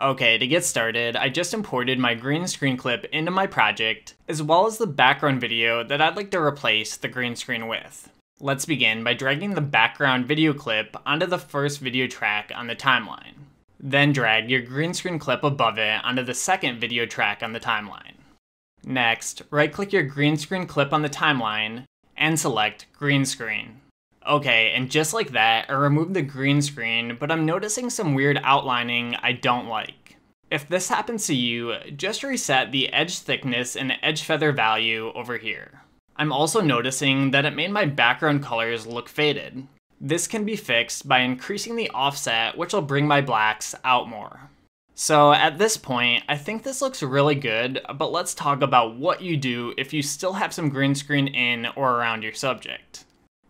Okay, to get started, I just imported my green screen clip into my project, as well as the background video that I'd like to replace the green screen with. Let's begin by dragging the background video clip onto the first video track on the timeline. Then drag your green screen clip above it onto the second video track on the timeline. Next, right-click your green screen clip on the timeline and select Green Screen. Okay, and just like that, I removed the green screen, but I'm noticing some weird outlining I don't like. If this happens to you, just reset the edge thickness and edge feather value over here. I'm also noticing that it made my background colors look faded. This can be fixed by increasing the offset, which will bring my blacks out more. So at this point, I think this looks really good, but let's talk about what you do if you still have some green screen in or around your subject.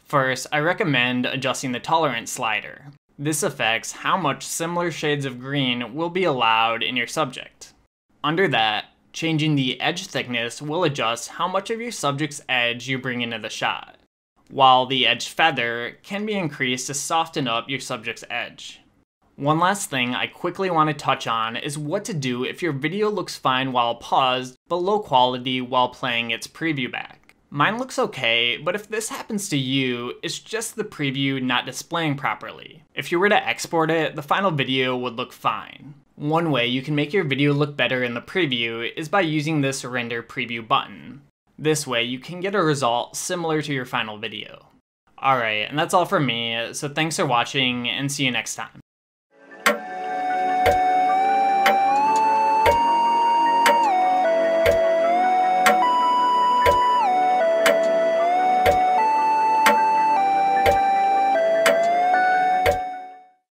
First, I recommend adjusting the tolerance slider. This affects how much similar shades of green will be allowed in your subject. Under that, changing the edge thickness will adjust how much of your subject's edge you bring into the shot, while the edge feather can be increased to soften up your subject's edge. One last thing I quickly want to touch on is what to do if your video looks fine while paused, but low quality while playing its preview back. Mine looks okay, but if this happens to you, it's just the preview not displaying properly. If you were to export it, the final video would look fine. One way you can make your video look better in the preview is by using this render preview button. This way you can get a result similar to your final video. Alright, and that's all from me, so thanks for watching and see you next time.